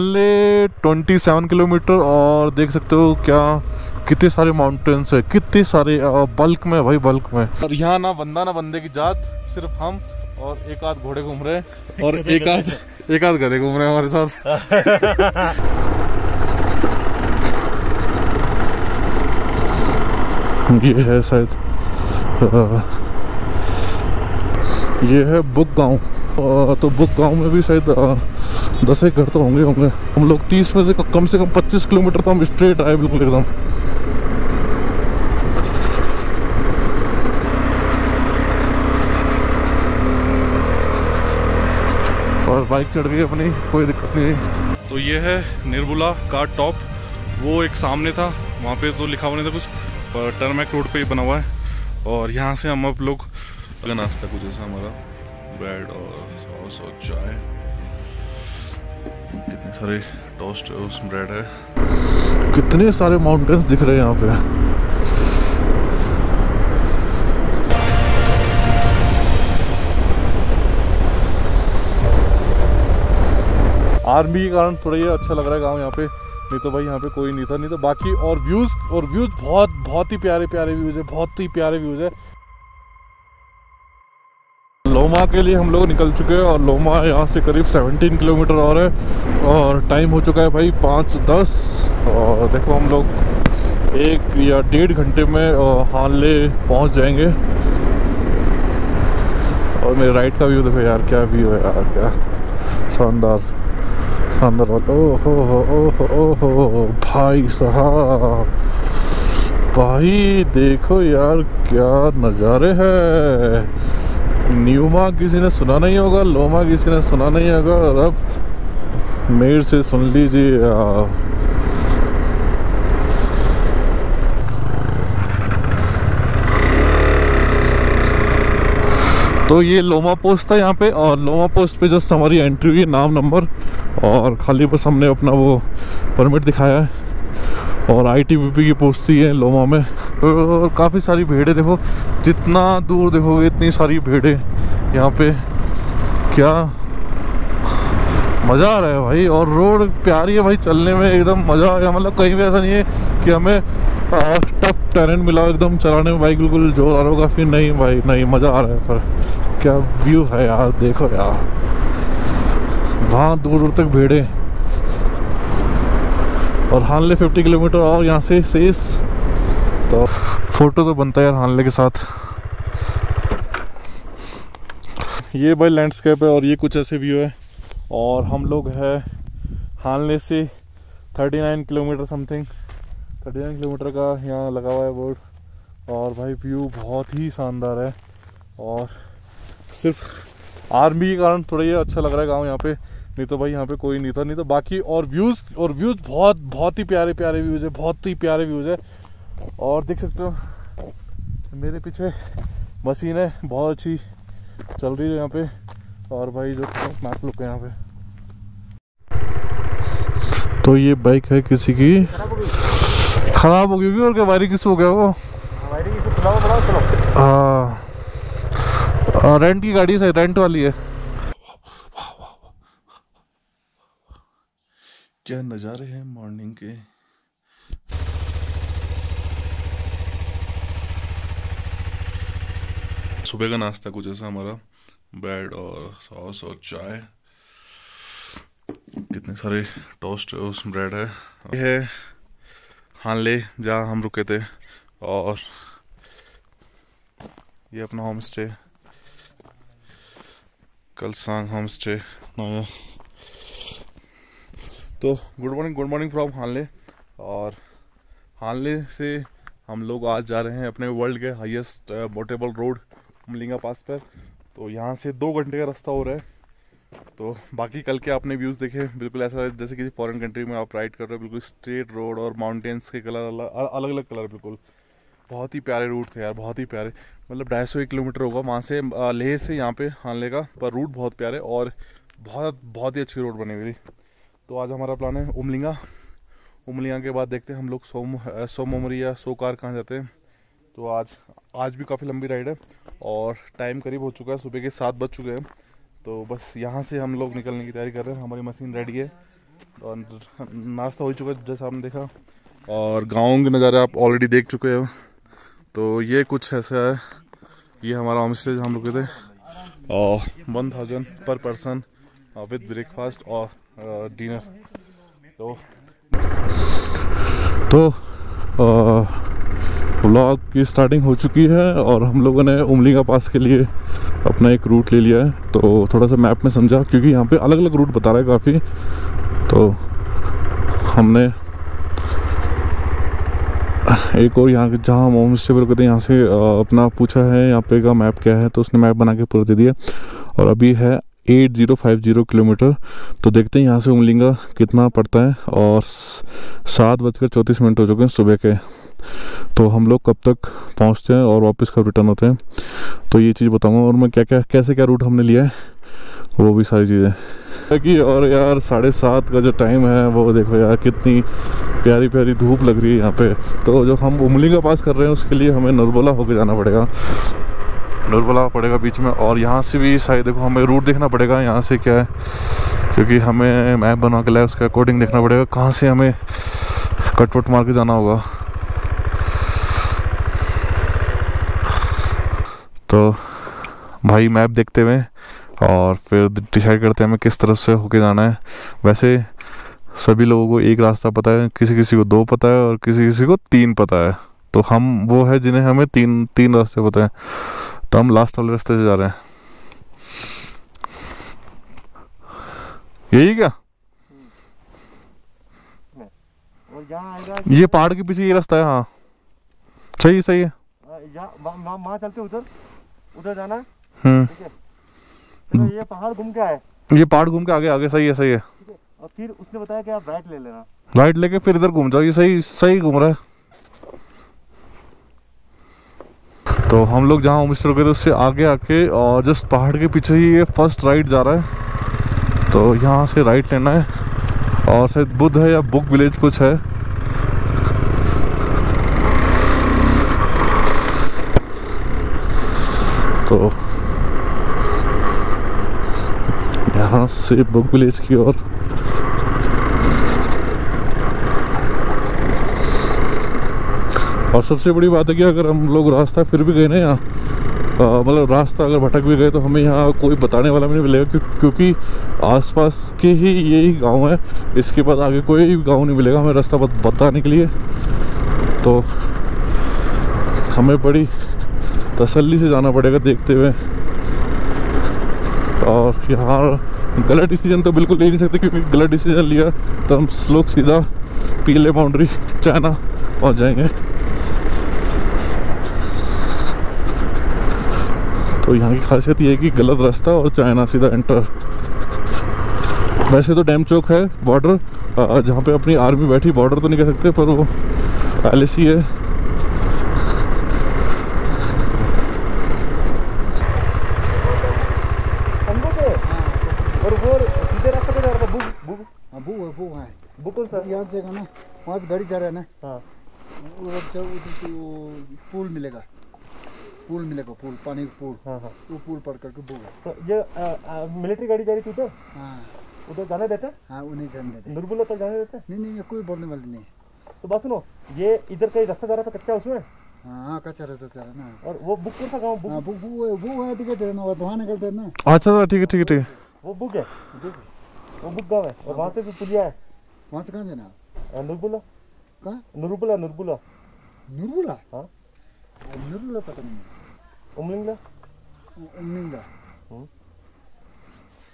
ले 27 किलोमीटर और देख सकते हो क्या कितने सारे माउंटेन्स है कितने सारे बल्क में भाई बल्क में। और यहाँ ना बंदा ना बंदे की जात सिर्फ़ हम और एक आध घोड़े घूम रहे हैं और एक आध एक आध गधे घूम रहे हैं हमारे साथ। ये है शायद ये है बुक गाँव। तो बुक गाँव में भी शायद दस एक घर तो होंगे होंगे। हम लोग तीस में से कम से कम पच्चीस किलोमीटर तो हम स्ट्रेट आए बिल्कुल एकदम। और बाइक चढ़ गई अपनी, कोई दिक्कत नहीं तो ये है निर्बुला का टॉप वो एक सामने था, वहाँ पे तो लिखा हुआ नहीं था कुछ टर्मैक रोड पे ही बना हुआ है। और यहाँ से हम अब लोग नाश्ता कुछ ऐसा हमारा ब्रेड और सॉस और चाय। कितने सारे टोस्ट ब्रेड है। कितने सारे माउंटेन्स दिख रहे हैं यहाँ पे? आर्मी के कारण थोड़ा ये अच्छा लग रहा है गाँव यहाँ पे। नहीं तो भाई यहाँ पे कोई नहीं था, नहीं तो बाकी और व्यूज़ और व्यूज़ बहुत बहुत ही प्यारे प्यारे व्यूज़ है, बहुत ही प्यारे व्यूज़ है। लोमा के लिए हम लोग निकल चुके हैं और लोमा यहाँ से करीब 17 किलोमीटर और है और टाइम हो चुका है भाई पाँच दस। और देखो हम लोग एक या डेढ़ घंटे में हानले पहुँच जाएँगे। और मेरे राइट का व्यू देखो यार, क्या व्यू है यार, क्या शानदार शानदार ओ हो हो ओ हो हो भाई साहब, भाई देखो यार, क्या नज़ारे हैं। न्यूमा किसी ने सुना नहीं होगा लोमा किसी ने सुना नहीं होगा और अब मेर से सुन लीजिए तो ये लोमा पोस्ट था यहाँ पे, और लोमा पोस्ट पे जस्ट हमारी एंट्री हुई है नाम नंबर और खाली बस हमने अपना वो परमिट दिखाया है, और आईटीबीपी की पोस्ट थी है लोमा में। और काफ़ी सारी भीड़ें, देखो, जितना दूर देखोगे, इतनी सारी भीड़ें यहाँ पे। क्या मज़ा आ रहा है भाई, और रोड प्यारी है भाई, चलने में एकदम मज़ा आ गया। मतलब कहीं भी ऐसा नहीं है कि हमें टफ टेरेंट मिला एकदम चलाने में। बाइक बिल्कुल ज़ोर आ रहा होगा, फिर नहीं भाई, नहीं, मज़ा आ रहा है पर क्या व्यू है यार, देखो यार। वहाँ दूर दूर तक भीड़े। और हानले 50 किलोमीटर और यहाँ से शेष तो फ़ोटो तो बनता है यार हानले के साथ। ये भाई लैंडस्केप है और ये कुछ ऐसे व्यू है। और हम लोग है हानले से 39 किलोमीटर समथिंग 39 किलोमीटर का यहाँ लगा हुआ है बोर्ड और भाई व्यू बहुत ही शानदार है। और सिर्फ़ आर्मी के कारण थोड़ा ये अच्छा लग रहा है गाँव यहाँ पे। नहीं तो भाई यहाँ पे कोई नहीं था, नहीं तो बाकी और व्यूज़ और व्यूज़ बहुत बहुत ही प्यारे प्यारे व्यूज़ है, बहुत ही प्यारे व्यूज़ है। और देख सकते हो मेरे पीछे मशीन है बहुत अच्छी चल रही है यहाँ पे। और भाई जो मैप लुक है यहाँ पे। तो ये बाइक है किसी की। खराब हो गई। और क्या वायरिंग किस हो गया वो? हाँ रेंट की गाड़ी से रेंट वाली है। क्या नज़ारे हैं मॉर्निंग के? सुबह का नाश्ता कुछ ऐसा हमारा, ब्रेड और सॉस और चाय। कितने सारे टोस्ट उस ब्रेड है। ये है हानले, जहाँ हम रुके थे। और ये अपना home stay Kalsang home stay तो good morning good morning from Hanle. और हानले से हम लोग आज जा रहे हैं अपने वर्ल्ड के हाईएस्ट मोटेबल रोड मलिंगा पास पर तो यहाँ से दो घंटे का रास्ता हो रहा है। तो बाकी कल के आपने व्यूज़ देखे बिल्कुल ऐसा जैसे किसी फॉरेन कंट्री में आप राइड कर रहे हो, बिल्कुल स्ट्रेट रोड और माउंटेन्स के कलर अलग अलग कलर बिल्कुल। बहुत ही प्यारे रूट थे यार, बहुत ही प्यारे। मतलब ढाई सौ किलोमीटर होगा वहाँ से लेह से यहाँ पे हानले का, पर रूट बहुत प्यारे और बहुत बहुत ही अच्छी रोड बनी हुई थी। तो आज हमारा प्लान है उमलिंगा। उमलिंगा के बाद देखते हैं हम लोग सोम सोमोमरी या सोकार कहाँ जाते हैं। तो आज आज भी काफ़ी लंबी राइड है और टाइम करीब हो चुका है, सुबह के सात बज चुके हैं। तो बस यहाँ से हम लोग निकलने की तैयारी कर रहे हैं। हमारी मशीन रेडी है और नाश्ता हो चुका है, जैसा आपने देखा। और गाँव के नज़ारे आप ऑलरेडी देख चुके हैं। तो ये कुछ ऐसा है, ये हमारा होम स्टे हम रुके थे। और वन थाउज़ेंड पर पर्सन विद ब्रेकफास्ट और डिनर तो तो व्लॉग की स्टार्टिंग हो चुकी है और हम लोगों ने उमलिंगा पास के लिए अपना एक रूट ले लिया है। तो थोड़ा सा मैप में समझा, क्योंकि यहाँ पे अलग अलग रूट बता रहा है काफ़ी। तो हमने एक और यहाँ जहाँ हम होम स्टे पर थे, यहाँ से अपना पूछा है, यहाँ पे का मैप क्या है तो उसने मैप बना के पूरा दे दिया। और अभी है eight zero five zero kilometre. तो देखते हैं यहाँ से उमलिंगा कितना पड़ता है और सात बजकर चौंतीस मिनट हो चुके हैं सुबह के। तो हम लोग कब तक पहुँचते हैं और वापस कब रिटर्न होते हैं? तो ये चीज़ बताऊँगा और मैं क्या क्या कैसे क्या रूट हमने लिया है, वो भी सारी चीज़ें। कि और यार साढ़े सात का जो टाइम है, वो देखो यार कितनी प्यारी प्यारी धूप लग रही है यहाँ पे। तो जो हम उमली का पास कर रहे हैं, उसके लिए हमें नरबोला होकर जाना पड़ेगा। नरबोला पड़ेगा बीच में और यहाँ से भी शायद देखो हमें रूट देखना पड़ेगा, यहाँ से क्या है? क्योंकि हमें मैप बना के लाए उसके अकॉर्डिंग देखना पड़ेगा, कहाँ से हमें कटवट मार के जाना होगा। तो भाई मैप देखते हुए और फिर डिसाइड करते हैं हमें किस तरफ़ से होके जाना है। वैसे सभी लोगों को एक रास्ता पता है किसी किसी को दो पता है और किसी किसी को तीन पता है। तो हम वो है जिन्हें हमें तीन तीन रास्ते पता है। तो हम लास्ट वाले रास्ते से जा रहे हैं यही क्या ये पहाड़ के पीछे ये रास्ता है हाँ सही सही है वहाँ चलते उधर उधर जाना हम्म तो ये पहाड़ घूम के आए ये पहाड़ घूम के आगे आगे सही है सही है है और फिर उसने बताया कि आप राइट ले लेना। राइट लेके फिर इधर घूम जाओ ये सही सही घूम रहा है। तो हम लोग जहाँ स्टे रुके थे उससे आगे आके और जस्ट पहाड़ के पीछे ही ये फ़र्स्ट राइट जा रहा है। तो यहाँ से राइट लेना है और शायद बुद्ध है या बुक विलेज कुछ है। तो यहाँ से बुक विलेज की ओर और सबसे बड़ी बात है कि अगर हम लोग रास्ता फिर भी गए ना यहाँ मतलब रास्ता अगर भटक भी गए तो हमें यहाँ कोई बताने वाला भी नहीं मिलेगा क्यों, क्योंकि आसपास के ही यही गाँव है इसके बाद आगे कोई गाँव नहीं मिलेगा हमें रास्ता बताने के लिए। तो हमें बड़ी तसल्ली से जाना पड़ेगा देखते हुए। और यहाँ गलत डिसीज़न तो बिल्कुल ले नहीं सकते क्योंकि गलत डिसीज़न लिया तो हम लोग सीधा पीले बाउंड्री चाइना पहुँच जाएँगे। तो यहाँ की खासियत ये है कि गलत रास्ता और चाइना सीधा एंटर वैसे तो डैम चौक है बॉर्डर जहाँ पे अपनी आर्मी बैठी बॉर्डर तो नहीं कह सकते पर वो एल है यहाँ से ना वहाँ से गाड़ी जा रहा है ना। हाँ। वो पुल मिलेगा। पुल मिलेगा पुल पानी का पुल। हाँ हाँ। वो पुल पड़ करके वो तो ये मिलिट्री गाड़ी जा रही थी उधर? हाँ। उधर जाने देता? हाँ उन्हीं जाने देते। नुरबुल्ला तक जाने देता? नहीं नहीं नहीं, कोई बोलने वाली नहीं तो बात सुनो ये इधर कहीं रास्ता जा रहा था कच्चा उसमें? हाँ हाँ कच्चा रास्ता चल रहा है ना। और वो बुक कौन सा गाँव? हाँ बुक वो वो वो है दिखा दे ना वो वहाँ निकलते हैं ना। अच्छा अच्छा ठीक है ठीक है ठीक है। वो बुक है? वो बुक गाँव है। और वहाँ से भी पुलिया है। वहाँ से कहाँ जाना? नुरबुल्ला कहाँ? नुरबुल्ला नुरबुल्ला नुरबुला? हाँ। नुरबुला पता नहीं उमलिंगला उमनिंगा हम्म।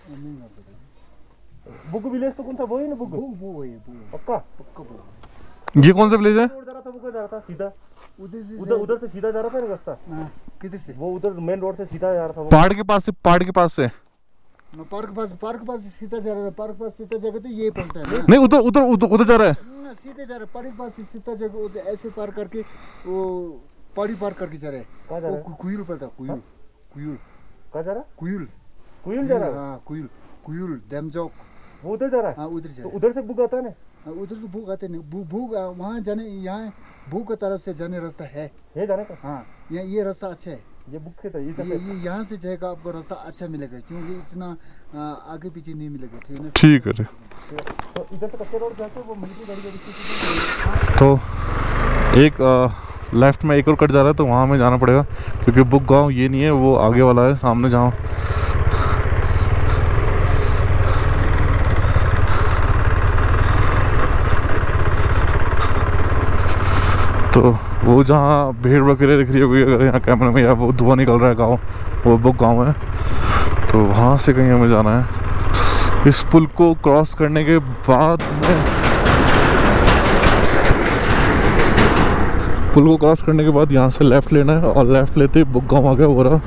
उमनिंगा पता नहीं बुक विलेज तो कौन सा वही ना बुक वो वो है वो पक्का पक्का वो ये कौन सा विलेज है रोड जा रहा था वो जा रहा था सीधा उधर से उधर उधर से सीधा जा रहा था ना रास्ता हाँ किधर से वो उधर मेन रोड से सीधा जा रहा था वो पहाड़ के पास से पहाड़ के पास से पार्क पास पार्क पास सीधा जा रहा है पार्क पास सीधा जाएगा तो ये पहुँचता है नहीं उधर उधर उधर उधर जा रहा है सीधे जा रहा है पार्क पास सीधा जाएगा ऐसे पार करके वो पहाड़ी पार करके जा रहा है। कहाँ जा रहा वो है कु- कुयुल है कुयुल कुयुल। कहाँ जा रहा है? कुयुल। जा रहा हाँ? कुयुल। कुयुल डैम चौक वो उधर जा रहा है? हाँ उधर जा तो रहा उधर से बुक आता है ना? है हाँ, उधर तो भूख आते नहीं। भूख भूख वहाँ जाने यहाँ भूख की तरफ़ से जाने रास्ता है। ये जाने का? हाँ यहाँ ये रास्ता अच्छा है। ये बुक के था इधर ये, ये यहाँ से जाएगा आपको रास्ता अच्छा मिलेगा क्योंकि इतना आगे पीछे नहीं मिलेगा ठीक है ठीक है तो इधर से कच्चे रोड जाके वो मिलिट्री गाड़ी तो एक लेफ़्ट में एक और कट जा रहा है तो वहाँ हमें जाना पड़ेगा। क्योंकि बुक गाँव ये नहीं है, वो आगे वाला है, सामने जहाँ। तो वो जहाँ भीड़ वगैरह दिख रही होगी, अगर यहाँ कैमरे में या वो धुआँ निकल रहा है गाँव, वो बुक गाँव है। तो वहाँ से कहीं हमें जाना है। इस पुल को क्रॉस करने के बाद में पुल को क्रॉस करने के बाद यहाँ से लेफ़्ट लेना है और लेफ़्ट लेते ही बुक गाँव आ गया वो रहा।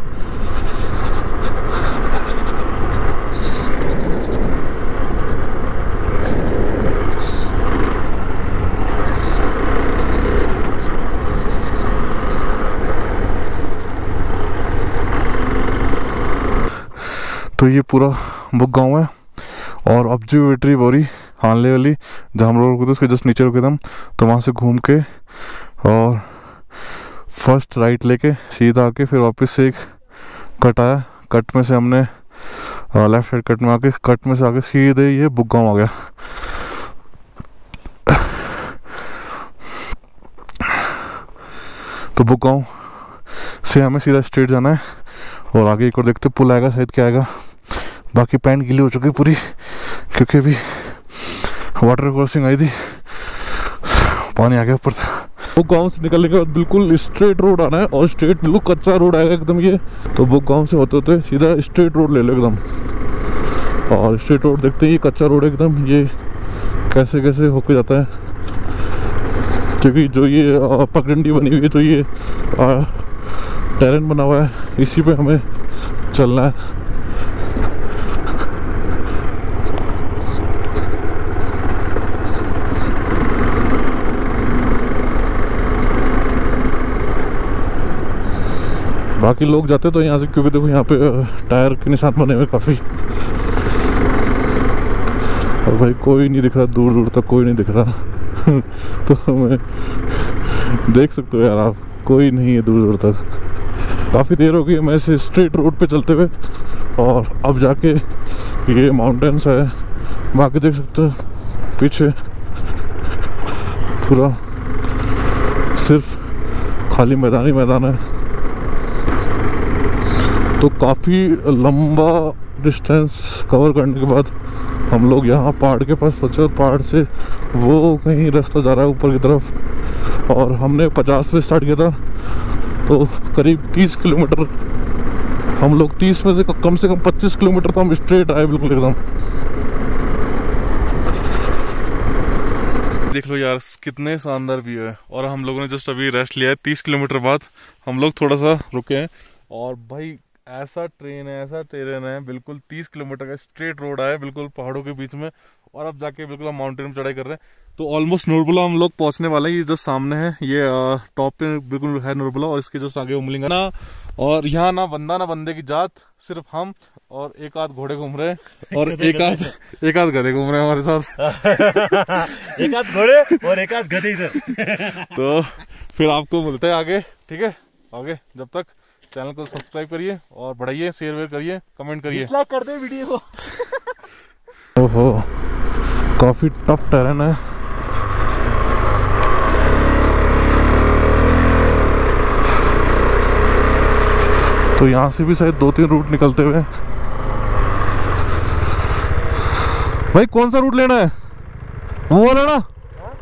तो ये पूरा बुक गाँव है और ऑब्जर्वेटरी बोरी हानले वाली, जहाँ हम लोग रुके थे उसके जस्ट नीचे रुके थे हम तो वहाँ से घूम के और फ़र्स्ट राइट लेके सीधा आके फिर वापस से एक कट आया। कट में से हमने लेफ़्ट साइड कट में आके कट में से आके सीधे ये बुक गाँव आ गया। तो बुक गाँव से हमें सीधा स्ट्रेट जाना है और आगे एक और देखते पुल आएगा, शायद क्या आएगा। बाकी पैंट गीली हो चुकी पूरी, क्योंकि अभी वाटर क्रॉसिंग आई थी। पानी आ गया ऊपर वो गाँव से निकलने के बाद बिल्कुल स्ट्रेट रोड आना है और स्ट्रेट बिल्कुल कच्चा रोड आएगा एकदम ये। तो वो गाँव से होते होते सीधा स्ट्रेट रोड ले लो एकदम। और स्ट्रेट रोड देखते हैं ये कच्चा रोड एकदम, ये कैसे कैसे होके जाता है। क्योंकि जो ये पगडंडी बनी हुई है तो ये टेरेन बना हुआ है, इसी पे हमें चलना है। बाकी लोग जाते तो यहाँ से, क्योंकि देखो यहाँ पे टायर के निशान बने हुए काफ़ी। और भाई कोई नहीं दिख रहा दूर दूर तक कोई नहीं दिख रहा। तो हमें देख सकते हो यार आप, कोई नहीं है दूर दूर तक। काफ़ी देर हो गई हमें ऐसे स्ट्रेट रोड पे चलते हुए, और अब जाके ये माउंटेन्स है। बाकी देख सकते हो, पीछे पूरा सिर्फ़ खाली मैदान ही मैदान है। तो काफ़ी लंबा डिस्टेंस कवर करने के बाद हम लोग यहाँ पहाड़ के पास पहुँचे और पहाड़ से वो कहीं रास्ता जा रहा है ऊपर की तरफ़ और हमने 50 पे स्टार्ट किया था तो करीब 30 किलोमीटर। हम लोग 30 में से कम से कम 25 किलोमीटर तो हम स्ट्रेट आए बिल्कुल एकदम। देख लो यार, कितने शानदार व्यू है। और हम लोगों ने जस्ट अभी रेस्ट लिया है तीस किलोमीटर बाद। हम लोग थोड़ा सा रुके हैं और भाई ऐसा ट्रेन है ऐसा ट्रेन है बिल्कुल तीस किलोमीटर का स्ट्रेट रोड है बिल्कुल पहाड़ों के बीच में और अब जाके बिल्कुल हम माउंटेन में चढ़ाई कर रहे हैं। तो ऑलमोस्ट नूरबुला हम लोग पहुँचने वाले हैं ये जस्ट सामने है ये टॉप पे बिल्कुल है नूरबुला और इसके जस्ट आगे उमलिंगा ना और यहाँ ना बंदा ना बंदे की जात सिर्फ़ हम और एक आध घोड़े घूम रहे हैं और एक आध एक आध गधे घूम रहे हैं हमारे साथ। एक आध घोड़े और एक आध गधे इधर। तो फिर आपको मिलते हैं आगे ठीक है? आगे जब तक। चैनल को सब्सक्राइब करिए और बढ़ाइए शेयर वेयर करिए कमेंट करिए। डिसलाइक कर दे वीडियो को। ओहो काफ़ी टफ टेरन है। तो यहाँ से भी शायद दो तीन रूट निकलते हुए। भाई कौन सा रूट लेना है? वो वाला ना?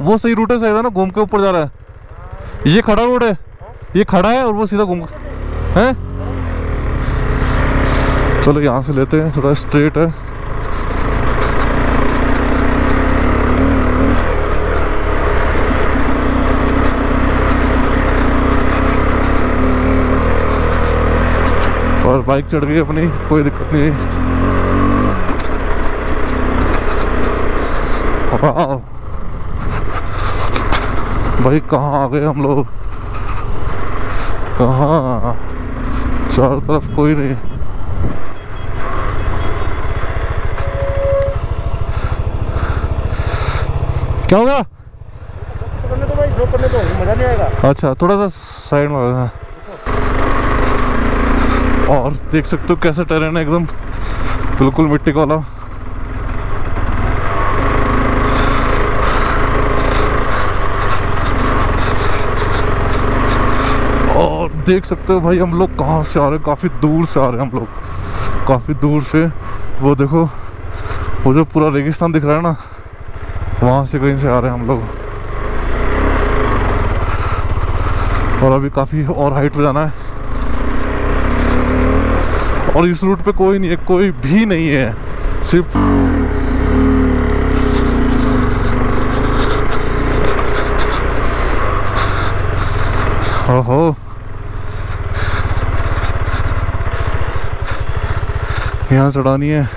वो सही रूट है शायद है ना घूम के ऊपर जा रहा है। ये खड़ा रोड है। ये खड़ा है और वो सीधा घूम है? चलो यहाँ से लेते हैं, थोड़ा स्ट्रेट है। और बाइक चढ़ गई अपनी, कोई दिक्कत नहीं। भाई कहाँ आ गए हम लोग? कहाँ? चारों तरफ़ कोई नहीं। क्या होगा तो अच्छा थोड़ा सा साइड में और देख सकते हो कैसा टेरेन है एकदम। बिल्कुल मिट्टी का वाला और देख सकते हो भाई, हम लोग कहाँ से आ रहे हैं? काफ़ी दूर से आ रहे हैं हम लोग। काफ़ी दूर से। वो देखो, वो जो पूरा रेगिस्तान दिख रहा है ना, वहाँ से कहीं से आ रहे हैं हम लोग। और अभी काफ़ी और हाइट पे जाना है। और इस रूट पे कोई नहीं है, कोई भी नहीं है। सिर्फ़ ओहो। यहाँ चढ़ानी है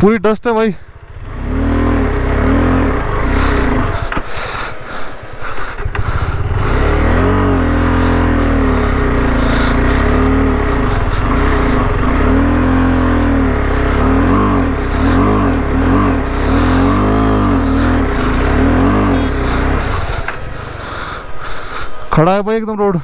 पूरी डस्ट है भाई खड़ा है भाई एकदम रोड।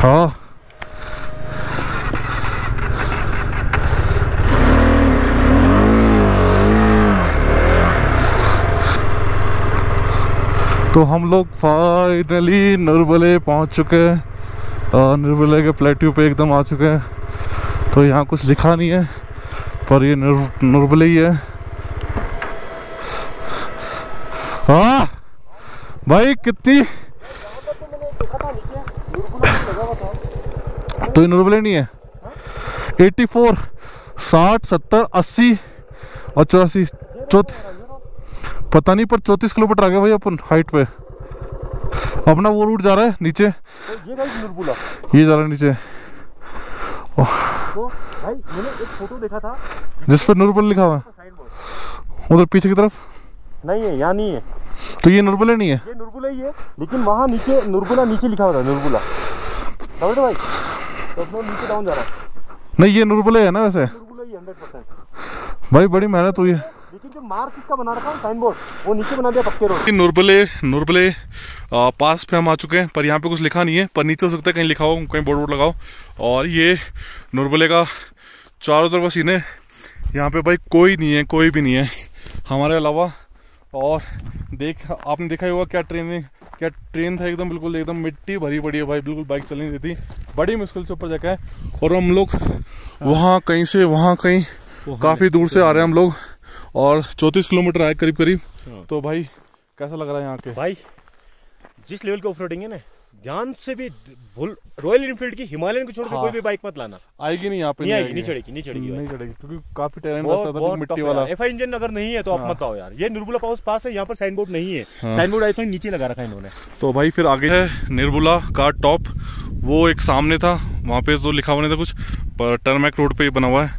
हाँ। तो हम लोग फाइनली नरबले पहुँच चुके हैं। और के प्लेट्यू पे एकदम आ चुके हैं। तो यहाँ कुछ लिखा नहीं है, पर ये निर- ही है। हाँ भाई कितनी तो ये निर्मले नहीं है। एट्टी फोर साठ, सत्तर, अस्सी और चौरासी चौथ पता नहीं पर चौंतीस किलोमीटर आ गया भाई अपन हाइट पे। अपना वो रूट जा रहा है नीचे। ये ये जा रहा है नीचे। तो भाई मैंने एक फ़ोटो देखा था। जिस पर नूरबल लिखा हुआ है। उधर पीछे की तरफ़? नहीं है यहाँ नहीं है। तो ये नूरबल नहीं है? ये नुरबुला ही है लेकिन वहाँ नीचे नुरबुला नीचे लिखा हुआ था नुरबुला समझ रहे भाई? तो अपना नीचे डाउन जा रहा है। नहीं ये नूरबल है ना वैसे? ही भाई बड़ी मेहनत हुई है। जो मार्क इसका बना रखा है? साइन बोर्ड वो नीचे बना दिया पक्के रोड। नूरबले नूरबले आ, पास पे हम आ चुके हैं पर यहाँ पे कुछ लिखा नहीं है पर नीचे हो सकता है कहीं लिखा हो कहीं बोर्ड वोर्ड लगाओ। और ये नूरबले का चारों तरफ़ का सीन है। यहाँ पे भाई कोई नहीं है कोई भी नहीं है। हमारे अलावा और देख आपने देखा ही होगा क्या ट्रेन क्या ट्रेन था एकदम बिल्कुल एकदम मिट्टी भरी पड़ी है भाई बिल्कुल बाइक चल नहीं रही थी। बड़ी मुश्किल से ऊपर जाके है और हम लोग वहाँ कहीं से वहाँ कहीं काफ़ी दूर से आ रहे हैं हम लोग। और चौंतीस किलोमीटर आए करीब करीब। तो भाई कैसा लग रहा है यहाँ के? भाई जिस लेवल की ऑफ़ है ना ध्यान से भी भूल रॉयल इनफील्ड की हिमालयन को छोड़ के हाँ। कोई भी बाइक मत लाना। आएगी नहीं यहाँ पे नहीं आएगी नहीं चढ़ेगी नहीं चढ़ेगी नहीं चढ़ेगी क्योंकि काफ़ी टेरेन मिट्टी वाला। है एफ़ इंजन अगर नहीं है तो आप हाँ। मत आओ यार। ये नुरबुला पास पास है यहाँ पर साइन बोर्ड नहीं है। हाँ। साइन बोर्ड आई थिंक नीचे लगा रखा है इन्होंने। तो भाई फिर आगे है निर्बुला का टॉप वो एक सामने था वहाँ पे जो लिखा हुआ नहीं था कुछ पर टर्मैक रोड पे बना हुआ है।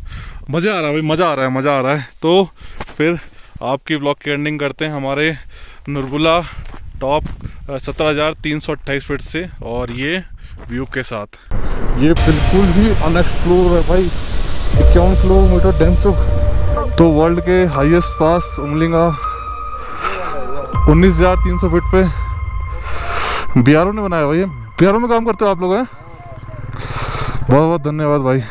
मज़ा आ रहा है भाई मज़ा आ रहा है मज़ा आ रहा है। तो फिर आपकी ब्लॉग की एंडिंग करते हैं हमारे नुरबुला टॉप सत्रह हज़ार फीट से और ये व्यू के साथ। ये बिल्कुल ही अनएक्सप्लोर है भाई। इक्यावन किलोमीटर डैम चौक तो वर्ल्ड के हाईएस्ट पास उमलिंगा उन्नीस हज़ार तीन सौ फीट पे। बिहारों ने बनाया भाई। बिहारों में काम करते हो आप लोग, हैं? बहुत बहुत धन्यवाद भाई।